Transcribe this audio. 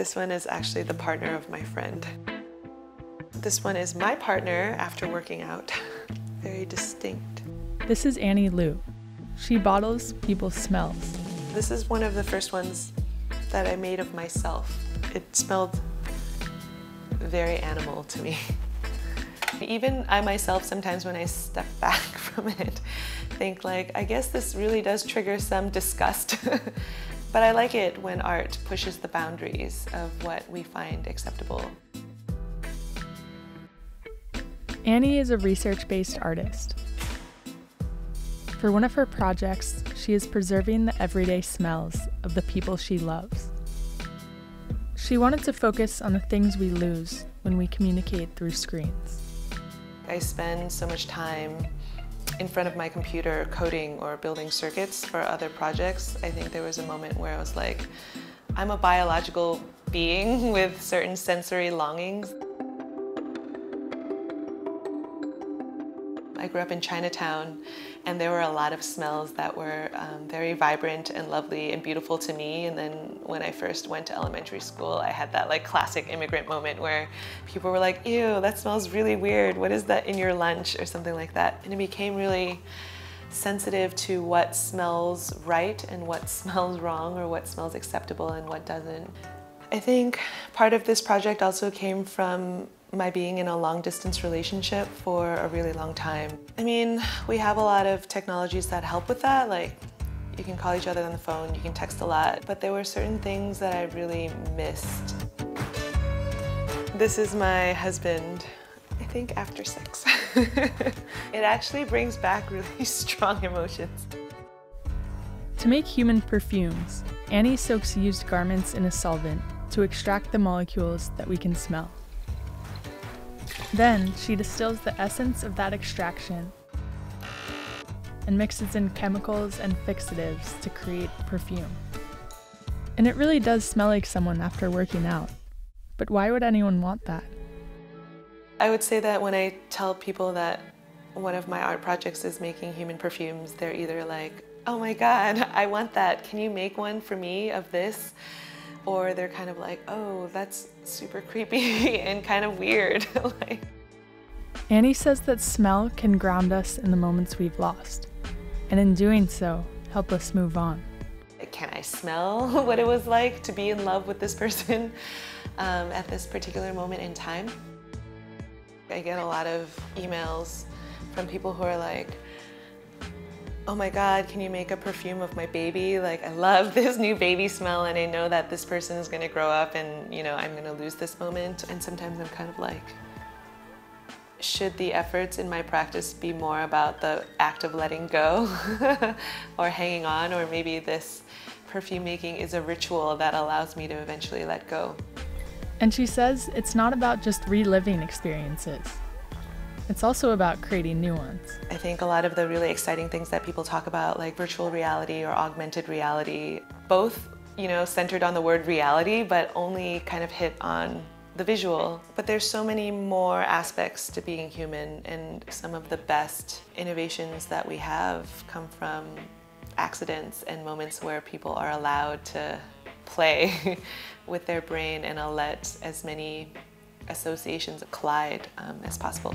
This one is actually the partner of my friend. This one is my partner after working out. Very distinct. This is Ani Liu. She bottles people's smells. This is one of the first ones that I made of myself. It smelled very animal to me. Even I myself, sometimes when I step back from it, think like, I guess this really does trigger some disgust. But I like it when art pushes the boundaries of what we find acceptable. Ani is a research-based artist. For one of her projects, she is preserving the everyday smells of the people she loves. She wanted to focus on the things we lose when we communicate through screens. I spend so much time in front of my computer coding or building circuits for other projects. I think there was a moment where I was like, I'm a biological being with certain sensory longings. I grew up in Chinatown and there were a lot of smells that were um, very vibrant and lovely and beautiful to me. And then when I first went to elementary school, I had that like classic immigrant moment where people were like, ew, that smells really weird. What is that in your lunch or something like that? And it became really sensitive to what smells right and what smells wrong or what smells acceptable and what doesn't. I think part of this project also came from my being in a long distance relationship for a really long time. I mean, we have a lot of technologies that help with that, like you can call each other on the phone, you can text a lot, but there were certain things that I really missed. This is my husband, I think after sex. it actually brings back really strong emotions. To make human perfumes, Ani soaks used garments in a solvent to extract the molecules that we can smell. Then she distills the essence of that extraction and mixes in chemicals and fixatives to create perfume. And it really does smell like someone after working out. But why would anyone want that? I would say that when I tell people that one of my art projects is making human perfumes, they're either like, oh my God, I want that. Can you make one for me of this? Or they're kind of like, oh, that's super creepy and kind of weird. like, Ani says that smell can ground us in the moments we've lost, and in doing so, help us move on. Can I smell what it was like to be in love with this person um, at this particular moment in time? I get a lot of emails from people who are like, oh my God, can you make a perfume of my baby? Like, I love this new baby smell and I know that this person is gonna grow up and, you know, I'm gonna lose this moment. And sometimes I'm kind of like, should the efforts in my practice be more about the act of letting go or hanging on, or maybe this perfume making is a ritual that allows me to eventually let go. And she says it's not about just reliving experiences. It's also about creating ones. I think a lot of the really exciting things that people talk about, like virtual reality or augmented reality, both you know, centered on the word reality, but only kind of hit on the visual. But there's so many more aspects to being human and some of the best innovations that we have come from accidents and moments where people are allowed to play with their brain and let as many associations collide um, as possible.